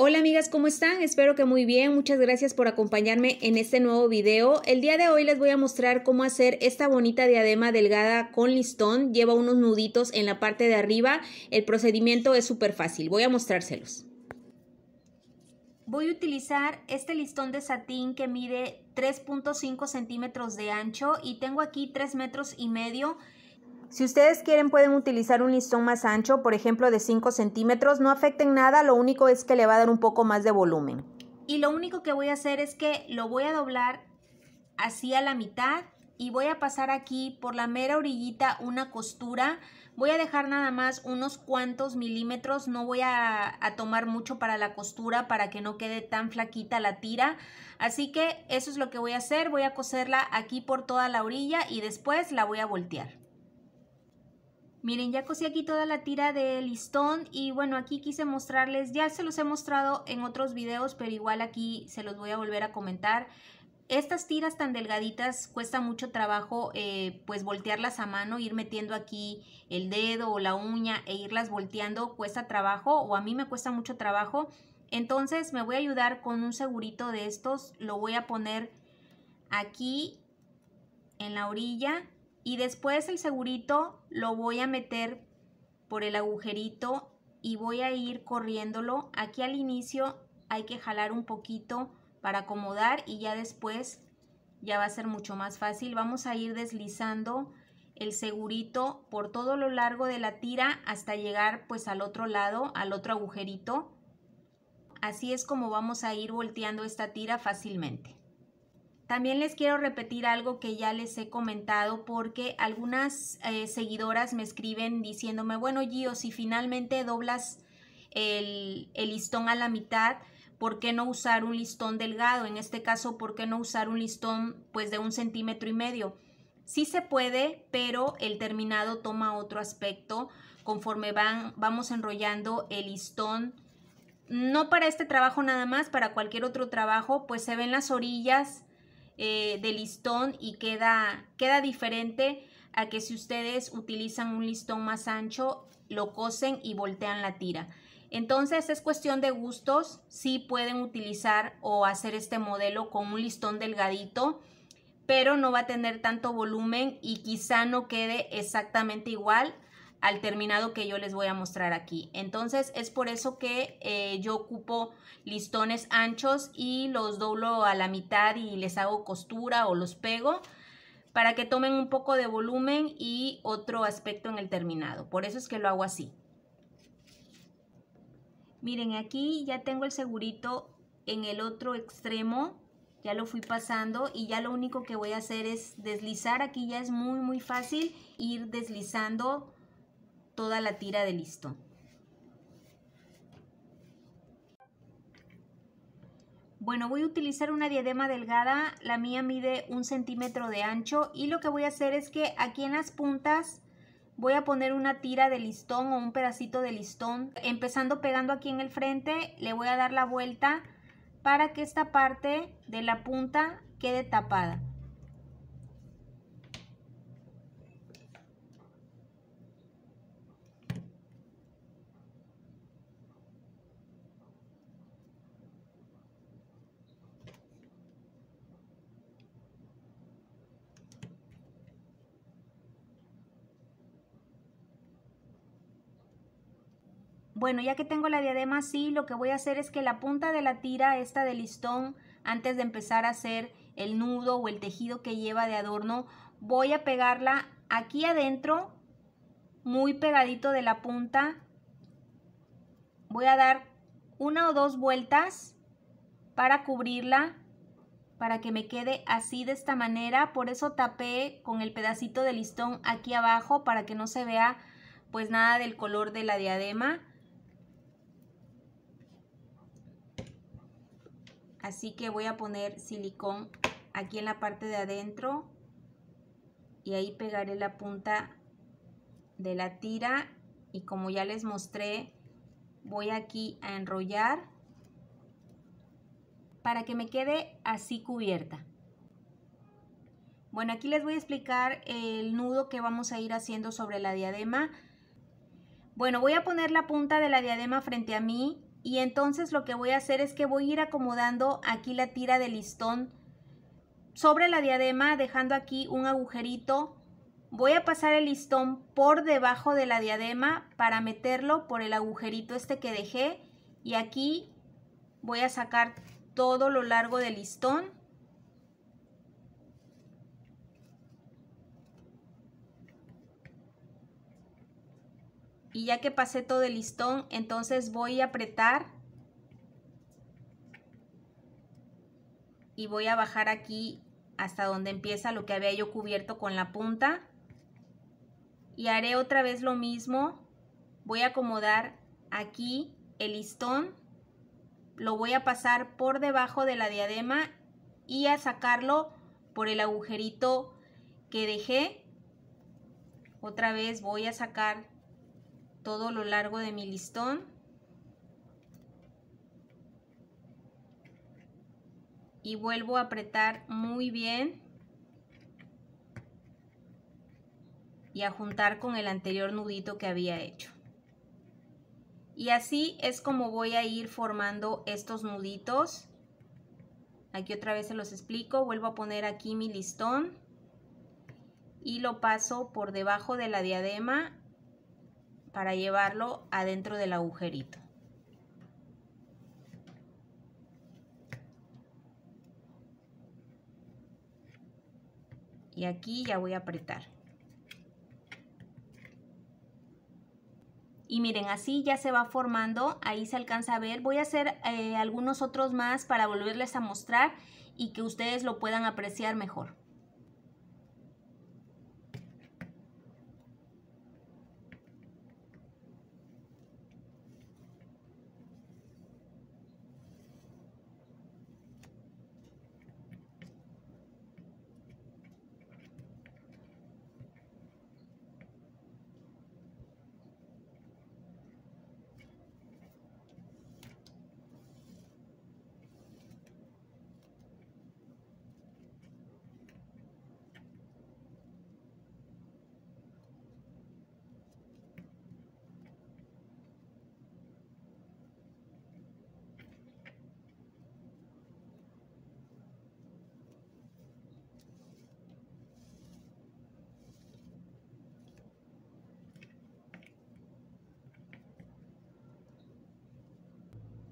Hola amigas, ¿cómo están? Espero que muy bien. Muchas gracias por acompañarme en este nuevo video. El día de hoy les voy a mostrar cómo hacer esta bonita diadema delgada con listón. Lleva unos nuditos en la parte de arriba. El procedimiento es súper fácil. Voy a mostrárselos. Voy a utilizar este listón de satín que mide 3.5 centímetros de ancho y tengo aquí 3 metros y medio si ustedes quieren pueden utilizar un listón más ancho, por ejemplo de 5 centímetros, no afecten nada, lo único es que le va a dar un poco más de volumen. Y lo único que voy a hacer es que lo voy a doblar así a la mitad y voy a pasar aquí por la mera orillita una costura. Voy a dejar nada más unos cuantos milímetros, no voy a, a, tomar mucho para la costura para que no quede tan flaquita la tira. Así que eso es lo que voy a hacer, voy a coserla aquí por toda la orilla y después la voy a voltear. Miren, ya cosí aquí toda la tira de listón y bueno, aquí quise mostrarles, ya se los he mostrado en otros videos, pero igual aquí se los voy a volver a comentar. Estas tiras tan delgaditas cuesta mucho trabajo eh, pues voltearlas a mano, ir metiendo aquí el dedo o la uña e irlas volteando cuesta trabajo o a mí me cuesta mucho trabajo. Entonces me voy a ayudar con un segurito de estos, lo voy a poner aquí en la orilla y después el segurito lo voy a meter por el agujerito y voy a ir corriéndolo. Aquí al inicio hay que jalar un poquito para acomodar y ya después ya va a ser mucho más fácil. Vamos a ir deslizando el segurito por todo lo largo de la tira hasta llegar pues al otro lado, al otro agujerito. Así es como vamos a ir volteando esta tira fácilmente. También les quiero repetir algo que ya les he comentado porque algunas eh, seguidoras me escriben diciéndome, bueno Gio, si finalmente doblas el, el listón a la mitad, ¿por qué no usar un listón delgado? En este caso, ¿por qué no usar un listón pues de un centímetro y medio? Sí se puede, pero el terminado toma otro aspecto conforme van, vamos enrollando el listón. No para este trabajo nada más, para cualquier otro trabajo, pues se ven las orillas eh, de listón y queda, queda diferente a que si ustedes utilizan un listón más ancho, lo cosen y voltean la tira. Entonces es cuestión de gustos, si pueden utilizar o hacer este modelo con un listón delgadito, pero no va a tener tanto volumen y quizá no quede exactamente igual al terminado que yo les voy a mostrar aquí. Entonces es por eso que eh, yo ocupo listones anchos y los doblo a la mitad y les hago costura o los pego para que tomen un poco de volumen y otro aspecto en el terminado. Por eso es que lo hago así. Miren, aquí ya tengo el segurito en el otro extremo. Ya lo fui pasando y ya lo único que voy a hacer es deslizar. Aquí ya es muy, muy fácil ir deslizando toda la tira de listón. Bueno, voy a utilizar una diadema delgada, la mía mide un centímetro de ancho y lo que voy a hacer es que aquí en las puntas voy a poner una tira de listón o un pedacito de listón. Empezando pegando aquí en el frente, le voy a dar la vuelta para que esta parte de la punta quede tapada. Bueno, ya que tengo la diadema así, lo que voy a hacer es que la punta de la tira, esta de listón, antes de empezar a hacer el nudo o el tejido que lleva de adorno, voy a pegarla aquí adentro, muy pegadito de la punta. Voy a dar una o dos vueltas para cubrirla, para que me quede así de esta manera. Por eso tapé con el pedacito de listón aquí abajo, para que no se vea pues nada del color de la diadema. Así que voy a poner silicón aquí en la parte de adentro y ahí pegaré la punta de la tira y como ya les mostré voy aquí a enrollar para que me quede así cubierta. Bueno, aquí les voy a explicar el nudo que vamos a ir haciendo sobre la diadema. Bueno, voy a poner la punta de la diadema frente a mí y entonces lo que voy a hacer es que voy a ir acomodando aquí la tira de listón sobre la diadema dejando aquí un agujerito. Voy a pasar el listón por debajo de la diadema para meterlo por el agujerito este que dejé y aquí voy a sacar todo lo largo del listón y ya que pasé todo el listón entonces voy a apretar y voy a bajar aquí hasta donde empieza lo que había yo cubierto con la punta. Y haré otra vez lo mismo. Voy a acomodar aquí el listón. Lo voy a pasar por debajo de la diadema y a sacarlo por el agujerito que dejé. Otra vez voy a sacar todo lo largo de mi listón. Y vuelvo a apretar muy bien y a juntar con el anterior nudito que había hecho. Y así es como voy a ir formando estos nuditos. Aquí otra vez se los explico. Vuelvo a poner aquí mi listón y lo paso por debajo de la diadema para llevarlo adentro del agujerito. Y aquí ya voy a apretar. Y miren, así ya se va formando, ahí se alcanza a ver. Voy a hacer eh, algunos otros más para volverles a mostrar y que ustedes lo puedan apreciar mejor.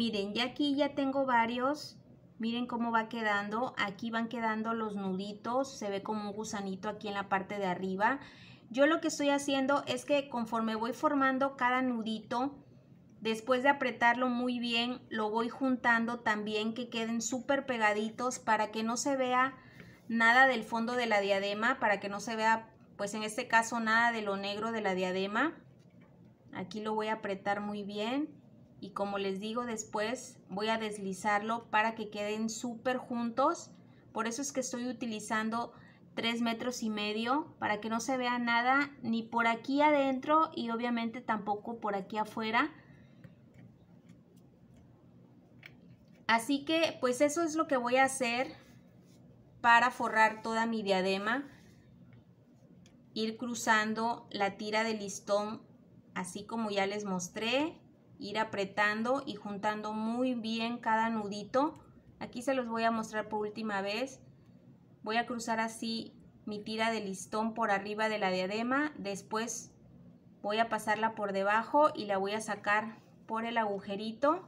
Miren, ya aquí ya tengo varios. Miren cómo va quedando. Aquí van quedando los nuditos. Se ve como un gusanito aquí en la parte de arriba. Yo lo que estoy haciendo es que conforme voy formando cada nudito, después de apretarlo muy bien, lo voy juntando también que queden súper pegaditos para que no se vea nada del fondo de la diadema, para que no se vea, pues en este caso, nada de lo negro de la diadema. Aquí lo voy a apretar muy bien y como les digo después voy a deslizarlo para que queden súper juntos. Por eso es que estoy utilizando 3 metros y medio para que no se vea nada ni por aquí adentro y obviamente tampoco por aquí afuera. Así que pues eso es lo que voy a hacer para forrar toda mi diadema ir cruzando la tira de listón así como ya les mostré ir apretando y juntando muy bien cada nudito. Aquí se los voy a mostrar por última vez. Voy a cruzar así mi tira de listón por arriba de la diadema. Después voy a pasarla por debajo y la voy a sacar por el agujerito.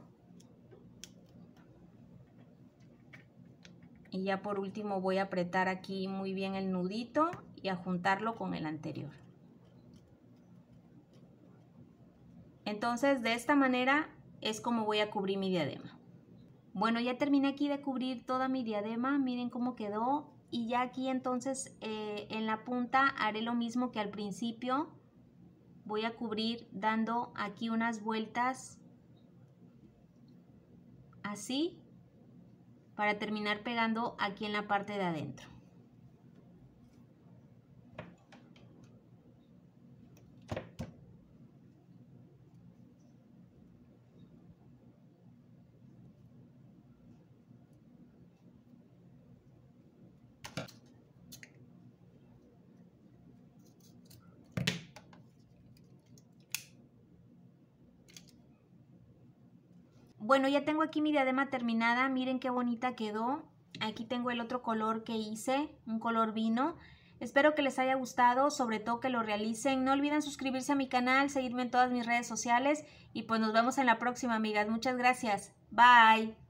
Y ya por último voy a apretar aquí muy bien el nudito y a juntarlo con el anterior. Entonces, de esta manera es como voy a cubrir mi diadema. Bueno, ya terminé aquí de cubrir toda mi diadema. Miren cómo quedó. Y ya aquí entonces eh, en la punta haré lo mismo que al principio. Voy a cubrir dando aquí unas vueltas así para terminar pegando aquí en la parte de adentro. Bueno, ya tengo aquí mi diadema terminada. Miren qué bonita quedó. Aquí tengo el otro color que hice, un color vino. Espero que les haya gustado, sobre todo que lo realicen. No olviden suscribirse a mi canal, seguirme en todas mis redes sociales y pues nos vemos en la próxima, amigas. Muchas gracias. Bye.